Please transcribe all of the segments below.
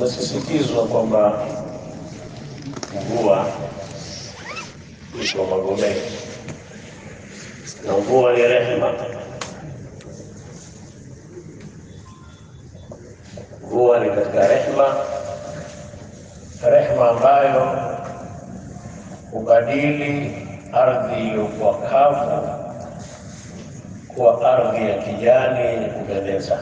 Nasisitizwa kwamba mvua iko Magomeni na mvua ni rehema. Mvua ni katika rehema, rehema ambayo hubadili ardhi iliyokuwa kavu kwa ardhi ya kijani yenye kupendeza.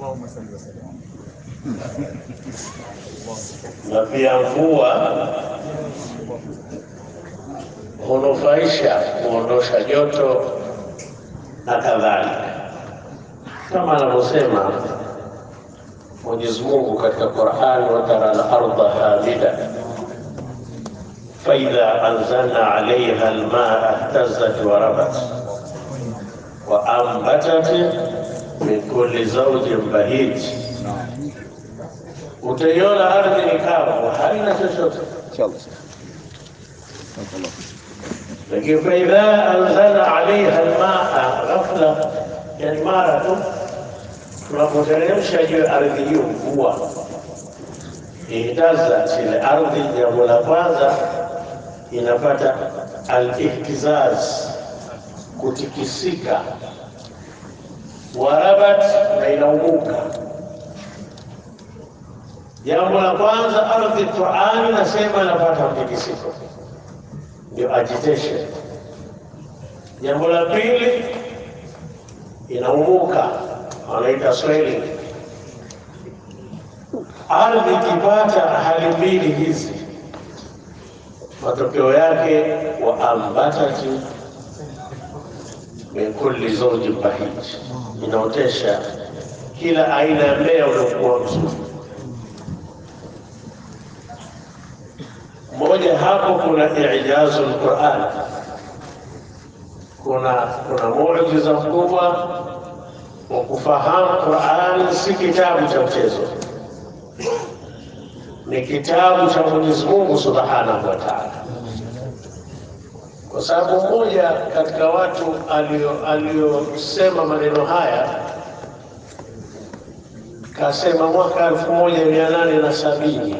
نعم عفوا اللهم صل وسلم na pia mvua hunufaisha kuondosha joto na kadhalika, kama anavyosema Mwenyezi Mungu katika Qur'an, watara al-ardha hamida faidha anzalna alaiha almaa ihtazat wa rabat wa ambatat من كل زوج بهيج. وتيولا أرض إقامة وحالنا تشوف إن شاء الله لكن فإذا أنزل عليها الماء غفلة يعني مارته فمتنمشى الأرضيون. هو اهتزت الأرض jambo kwanza inapata al-ihtizaaz kutikisika warabat, na inaumuka Jambo la kwanza ardhi, Qur'ani nasema anapata mtikisiko, ndio agitation. Jambo la pili inaumuka, wanaita swelling. Ardhi ikipata hali mbili hizi, matokeo yake wa ambatati min kulli zawjin bahij, inaotesha kila aina ya mmea uliokuwa mzuri. moja hapo kuna ijazu lquran, kuna kuna muujiza mkubwa wa kufahamu Qurani si kitabu cha mchezo, ni kitabu cha Mwenyezi Mungu subhanahu wa taala, kwa sababu mmoja katika watu aliyosema maneno haya kasema mwaka elfu moja mia nane na sabini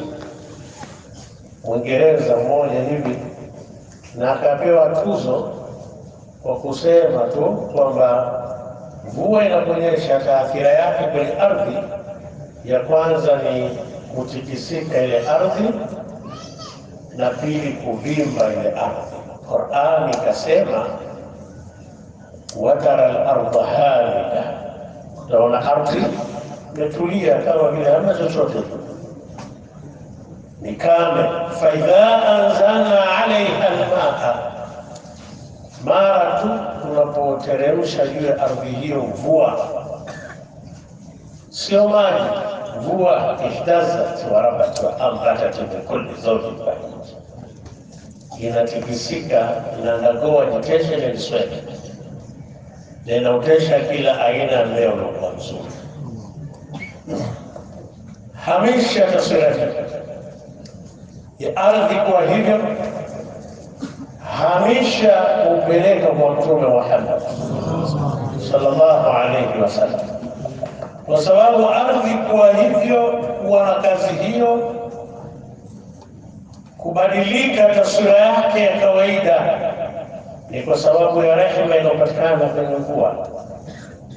Mwingereza mmoja hivi, na akapewa tuzo kwa kusema tu kwamba mvua inaponyesha taathira yake kwenye ardhi, ya kwanza ni kutikisika ile ardhi, na pili kuvimba ile ardhi. قرآنك سيما وترى الأرض هامدة لو أرضي يتولي كما بها ما تشوفه لكامل فإذا أنزلنا عليها الماء مارت ونبوترم شجير أرضه وفوا سيوماني فوا اهتزت وربت وأنبتت بكل زوج بعيد inatikisika, agitation and swelling, na inaotesha kila aina ya mmea mzuri. Hamisha taswira ya ardhi. Kwa hivyo hamisha kupeleka kwa Mtume Muhammad sallallahu alaihi wasallam, kwa sababu ardhi kwa hivyo kuwa na kazi hiyo, kubadilika taswira yake ya kawaida, ni kwa sababu ya rehema inayopatikana kwenye mvua,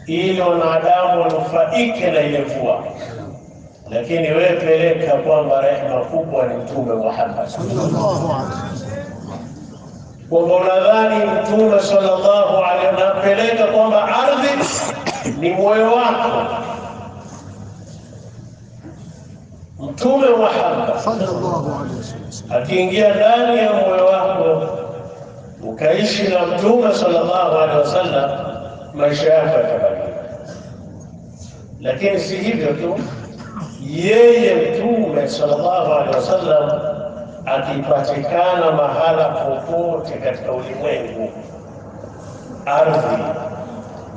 ili wanadamu wanufaike na ile mvua. Lakini wewe peleka kwamba rehema kubwa ni Mtume Muhammad, kwamba unadhani Mtume sallallahu alaihi wasallam peleka kwamba ardhi ni moyo wako. Mtume Muhammad akiingia ndani ya moyo wako ukaishi na Mtume sallallahu alaihi wasallam, maisha yako yatabadilika. Lakini si hivyo tu yeye Mtume sallallahu alaihi wasallam akipatikana mahala popote katika ulimwengu, ardhi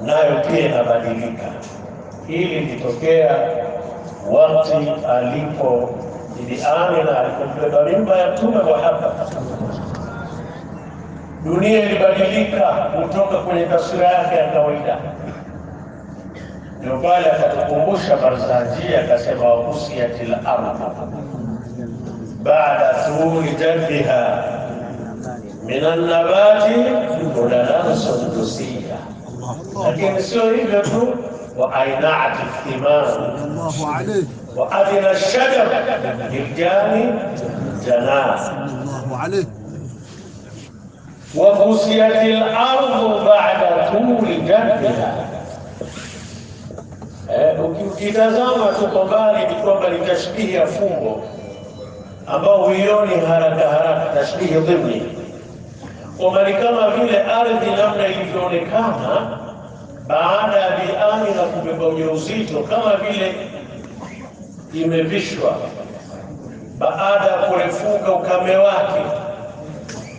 nayo pia inabadilika. Hili lilitokea wakati alipo Bibi Amina alipombeba mimba ya Mtume Muhammad, dunia ilibadilika kutoka kwenye taswira yake ya kawaida. Ndio pale akatukumbusha Barzanji akasema, wakusiyatil lardu baada thuuri jambiha min annabati tusia, Lakini sio hivyo tu, ainaati thimar الله عليه adina shajar liljani janah الله عليه وفسيت الأرض بعد طول جنبها Eh, uki- ukitazama tu kwa mbali ni kwamba ni tashbihi ya fumbo ambao huioni haraka haraka, tashbihi dhimni, kwamba ni kama vile ardhi namna ilivyoonekana baada ya biani na kubeba ujauzito, kama vile imevishwa baada ya kurefuka ukame wake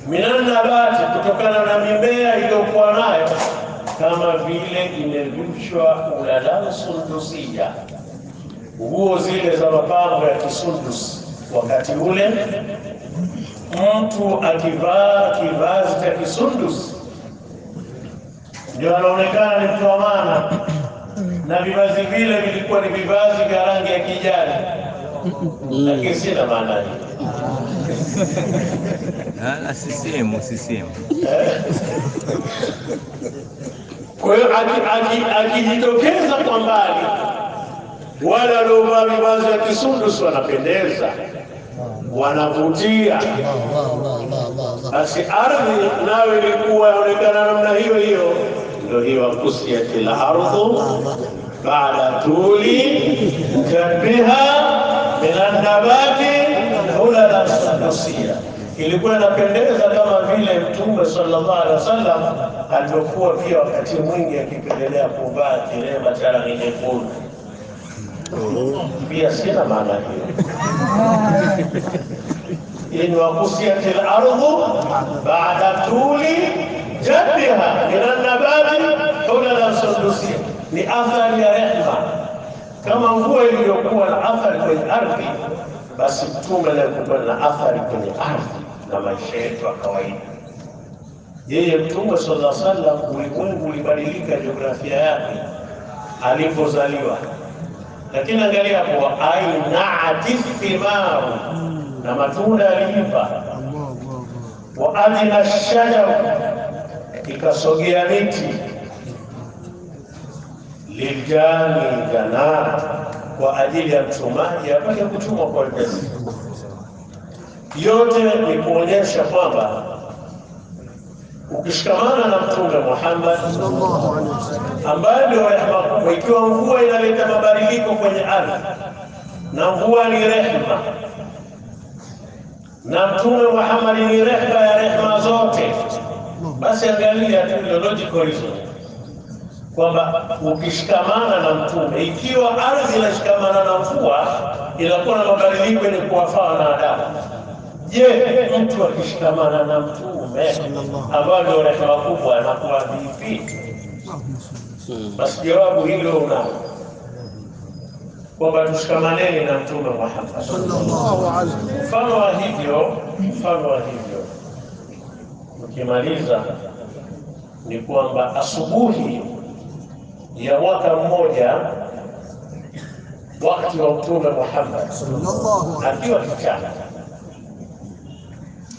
minan nabati, kutokana na mimea iliyokuwa nayo, kama vile imevishwa ulalan sundusia, nguo zile za mapambo ya kisundus. Wakati ule mtu akivaa kivazi cha kisundus ndio anaonekana ni mtu wa maana, na vivazi vile vilikuwa ni vivazi vya rangi ya kijani, lakini sina maana hiyo. Ah, CCM, CCM. Kwa hiyo aki- aki- akijitokeza kwa mbali, wale waliovaa vivazi ya kisundus wanapendeza, wanavutia. Basi ardhi nayo ilikuwa yaonekana namna hiyo hiyo, ndio hiyo wakusiyati lardhu baada tuli jambiha min nabati hulala sundusia, ilikuwa inapendeza kama vile Mtume sallallahu alaihi wasallam alivyokuwa pia wakati mwingi akipendelea kuvaa kilemba cha rangi nyekundu. Pia sina maana hiyo in wakusiyat al-ardhu ba'da tuli jaddiha min an-nabati hulala sundusia, ni athari ya rehma. Kama mvua iliyokuwa na athari kwenye ardhi, basi mtume naye kulikuwa na athari kwenye ardhi na maisha yetu ya kawaida. Yeye mtume sallallahu alaihi wasallam, ulimwengu ulibadilika jiografia yake alipozaliwa, lakini angalia hapo, ainaati thimaru na matunda yaliiva, wa adina shajaru, ikasogea miti, liljani janaa, kwa ajili ya mchumaji apate kuchuma kwa wepesi. Yote ni kuonyesha kwamba ukishikamana na Mtume Muhammad ambaye ndio rehema ikiwa mvua inaleta mabadiliko kwenye ardhi na mvua ni rehema na Mtume Muhammad ni rehema ya rehema zote, basi angalia tu logical reason kwamba ukishikamana na Mtume, ikiwa ardhi inashikamana na mvua, inakuwa na mabadiliko yenye kuwafaa wanadamu. Je, mtu akishikamana na Mtume ambayo ndio rehema kubwa, anakuwa vipi? Basi jawabu hilo unalo kwamba tushikamaneni na Mtume Muhammad. Mfano wa hivyo, mfano wa hivyo, ukimaliza ni kwamba asubuhi ya mwaka mmoja wakati wa Mtume Muhammad akiwa kichana,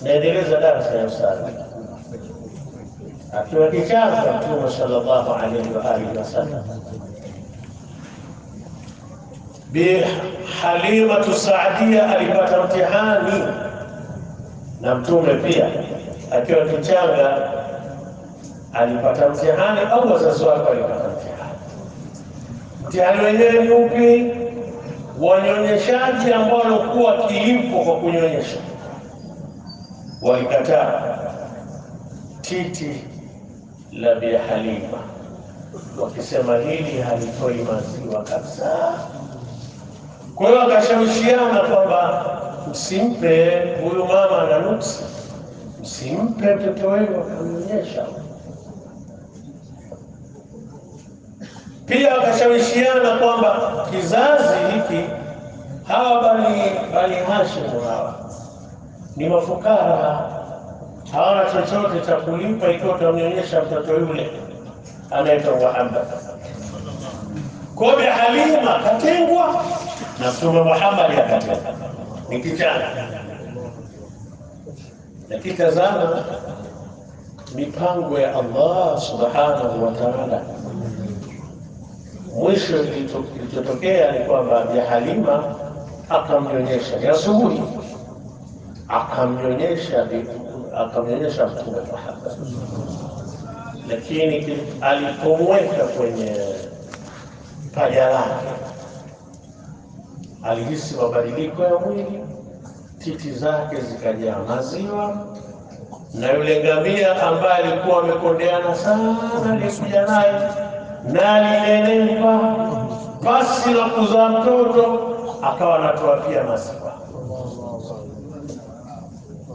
naendeleza darasa ya ustadhi, akiwa kichana Mtume sallallahu alaihi wa alihi wasallam Bi Halimatu Saadia alipata mtihani. Na mtume pia, akiwa kichanga alipata mtihani au wazazi wake walipata mtihani. Mtihani wenyewe ni upi? Wanyonyeshaji ambao walikuwa kilipo kwa kunyonyesha walikataa titi la Bi Halima, wakisema hili halitoi maziwa kabisa. Kwa hiyo wakashawishiana kwamba msimpe huyu mama ana nuksi, msimpe mtoto wenu akamnyonyesha. Pia wakashawishiana kwamba kizazi hiki hawa bali bali Hashimu hawa ni mafukara, hawana chochote cha kulipa ikiwa utamnyonyesha mtoto yule anaitwa Muhammad. Kwa Halima katengwa na Mtume Muhammad akatengwa, ni kichana. Lakini tazama mipango ya Allah subhanahu wa ta'ala. Mwisho kilicho- kilichotokea ni kwamba Bi Halima akamnyonyesha. Ni asubuhi, akamnyonyesha akamnyonyesha Mtume Muhammad, lakini alipomweka kwenye paja lake alihisi mabadiliko ya mwili, titi zake zikajaa maziwa, na yule ngamia ambaye alikuwa amekondeana sana aliyekuja naye na alinenepa basi na kuzaa mtoto, akawa anatoa pia maziwa.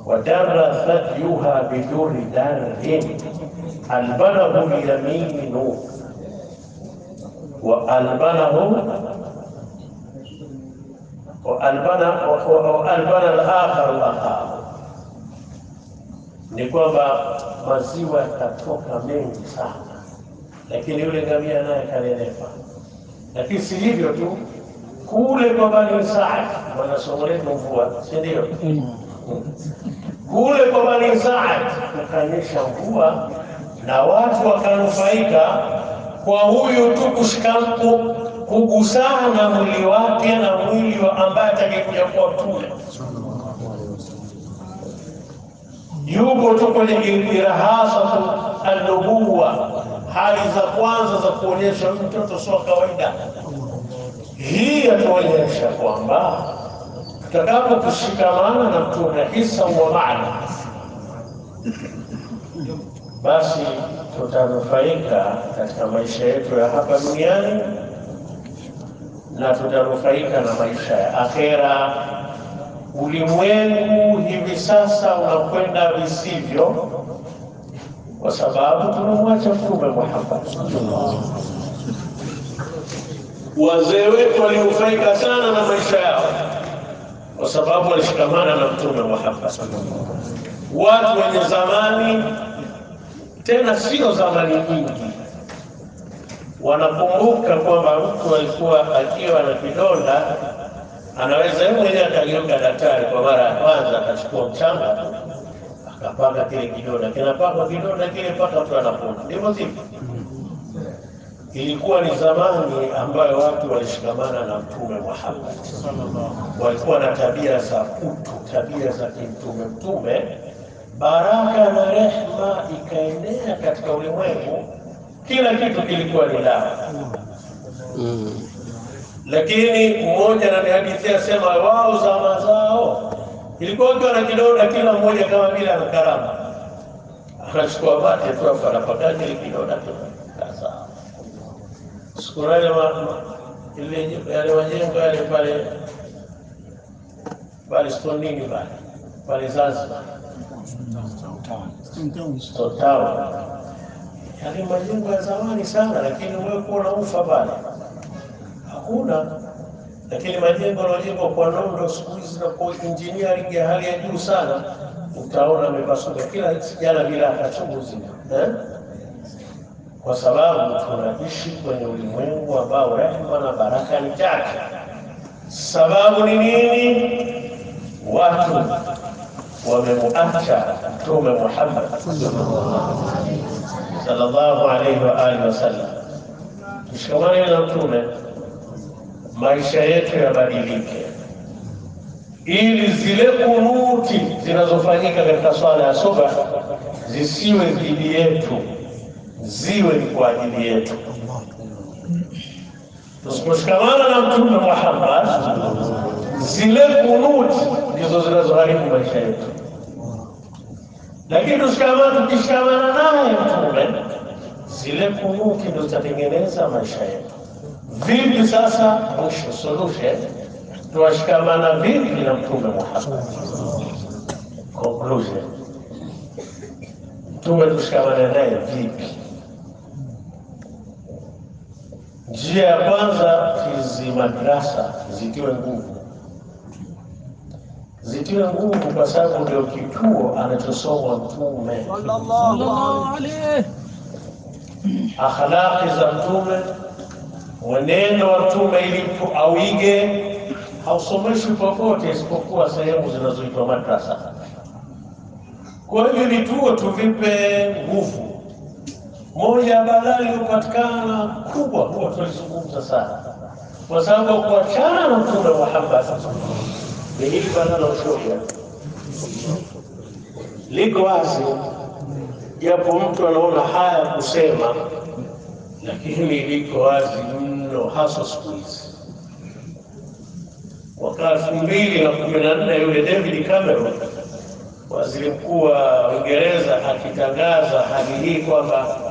wadara yuha biduri darin albanahu yaminu wa albanahu waalbana alakhar aqahu, ni kwamba maziwa yatatoka mengi sana, lakini yule ngamia naye kalelepa. Lakini si hivyo tu kule kwa Bani Saad, wanasomo mvua, si ndio? Kule kwa Bani Saad kukanyesha mvua na watu wakanufaika kwa huyu tu kushikamu kugusana mwili wake na mwili wa ambaye atakayekuja kuwa mtume yupo tu kwenye irahasatu anubuwa, hali za kwanza za kuonyesha mtoto sio kawaida. Hii yatuonyesha kwamba tutakapo kushikamana na mtume hisa wa maana, basi tutanufaika katika maisha yetu ya hapa duniani na tutanufaika na maisha ya akhera. Ulimwengu hivi sasa unakwenda visivyo, kwa sababu tumemwacha Mtume Muhammad. Wazee wetu walinufaika sana na maisha yao, kwa sababu walishikamana na Mtume Muhammad. Watu wenye zamani, tena sio zamani nyingi, wanakumbuka kwamba mtu alikuwa akiwa na kidonda anaweza yeye mwenyewe akageuka daktari kwa mara ya kwanza, akachukua mchanga akapaka kile kidonda, kinapaka kidonda kile mpaka mtu anapona. Ndivyo sivyo? Ilikuwa ni zamani ambayo watu walishikamana na Mtume Muhammad, walikuwa na tabia za kutu, tabia za kimtume. Mtume baraka na rehma ikaenea katika ulimwengu, kila kitu kilikuwa ni dawa mm. lakini mmoja ananihadithia sema wao zama zao ilikuwa watu na kidonda, kila mmoja kama vile ana karama, anachukua mate tu hapo ile kidonda tu. Siku ile yale majengo yale pale pale Stonini pale pale Zanzibar Stone yani ya zamani sana, lakini umekuwa kuona ufa pale hakuna lakini majengo yanayojengwa kwa nondo siku hizi na kwa engineering ya hali ya juu sana, utaona amepasuka kila kijana bila akachunguzia eh? Kwa sababu tunaishi kwenye ulimwengu ambao rehema na baraka ni chache. Sababu ni nini? Watu wamemuacha Mtume Muhammad sallallahu alaihi wa alihi wasallam. Tushikamane na Mtume maisha yetu yabadilike, ili zile kunuti zinazofanyika katika swala ya subha zisiwe dhidi yetu, ziwe ni kwa ajili yetu. Tusiposhikamana na Mtume Muhammad, zile kunuti ndizo zinazoharibu maisha yetu, lakini tushikamana, tukishikamana naye Mtume, zile kunuti ndio zitatengeneza maisha yetu. Vipi sasa, mwisho solution, tuwashikamana vipi na Mtume Muhammad? Conclusion, Mtume tushikamane naye vipi? Njia ya kwanza, hizi madrasa zitiwe nguvu, zitiwe nguvu, kwa sababu ndio kituo anachosoma Mtume, akhlaqi za Mtume mwenendo wa Mtume ili mtu auige, hausomeshwi popote isipokuwa sehemu zinazoitwa madrasa. Kwa hivyo vituo tuvipe nguvu. Moja ya balaa iliyopatikana kubwa, huwa tulizungumza sana, kwa sababu kuachana na Mtume Muhammad ni hili balaa la ushoga liko wazi, japo mtu anaona haya kusema, lakini liko wazi mno, hasa siku hizi. Mwaka elfu mbili na kumi na nne yule David Cameron, waziri mkuu wa Uingereza, akitangaza hali hii kwamba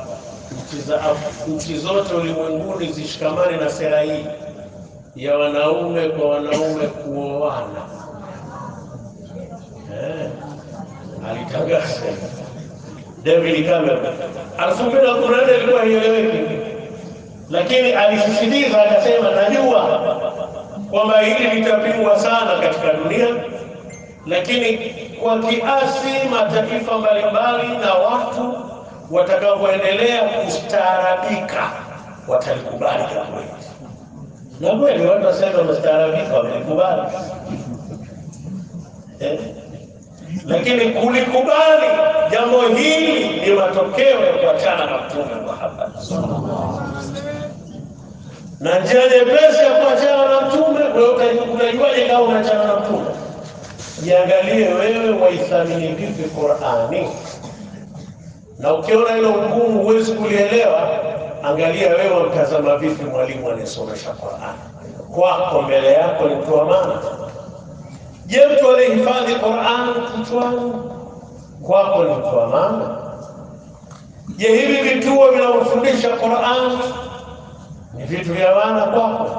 nchi zote ulimwenguni zishikamane na sera hii ya wanaume kwa wanaume kuoana. Eh alitangaza. David Cameron. elfu mbili na kumi na nne ilikuwa haieleweki, lakini alisisitiza akasema, najua kwamba hili litapingwa sana katika dunia, lakini kwa kiasi mataifa mbalimbali na watu watakapoendelea kustaarabika watalikubali jambo hili. Na kweli watu wasema wamestaarabika, wamelikubali eh? lakini kulikubali jambo hili ni matokeo ya kuachana na Mtume Muhammad. Na njia nyepesi ya kuachana na Mtume, unajuaje kama unaachana na Mtume? Jiangalie wewe waithamini vipi Qurani, na ukiona hilo ugumu huwezi kulielewa, angalia wewe mtazama vipi mwalimu anayesomesha Qur'an Kwako mbele yako ni mtu wa maana Je, mtu aliyehifadhi Qur'an kichwani kwako ni mtu wa maana? Je, hivi vituo vinavyofundisha Qur'an ni vitu vya maana kwako?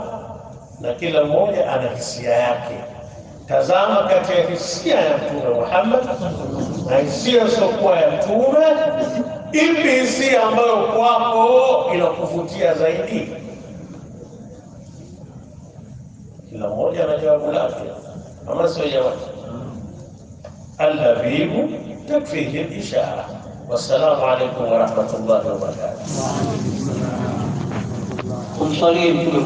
Na kila mmoja ana hisia yake. Tazama kati ya hisia ya Mtume Muhammad na hisia isiyokuwa ya Mtume, ipi hisia ambayo kwako inakuvutia zaidi? Kila mmoja ana jawabu lake, ama sio jawabu? Allabibu takfihi lishara. Wassalamu alaikum warahmatullahi wabarakatuh. kumswalie Mtume